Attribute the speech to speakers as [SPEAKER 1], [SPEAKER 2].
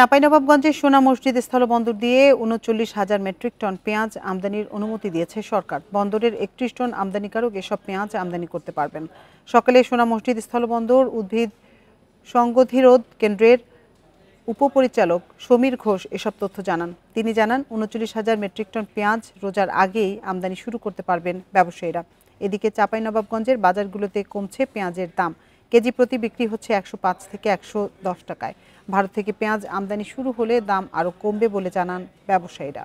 [SPEAKER 1] চাঁপাইনবাবগঞ্জের সোনা মসজিদ স্থলবন্দর দিয়ে উনচল্লিশ হাজার মেট্রিক টন পেঁয়াজ আমদানির অনুমতি দিয়েছে সরকার। বন্দরের একত্রিশ টন আমদানিকারক এসব পেঁয়াজ আমদানি করতে পারবেন। সকালে সোনা মসজিদ স্থলবন্দর উদ্ভিদ সংগধিরোধ কেন্দ্রের উপপরিচালক সমীর ঘোষ এসব তথ্য জানান। তিনি জানান, উনচল্লিশ হাজার মেট্রিক টন পেঁয়াজ রোজার আগেই আমদানি শুরু করতে পারবেন ব্যবসায়ীরা। এদিকে চাঁপাইনবাবগঞ্জের বাজারগুলোতে কমছে পেঁয়াজের দাম। কেজি প্রতি বিক্রি হচ্ছে একশো পাঁচ থেকে একশো দশ টাকায়। ভারত থেকে পেঁয়াজ আমদানি শুরু হলে দাম আরও কমবে বলে জানান ব্যবসায়ীরা।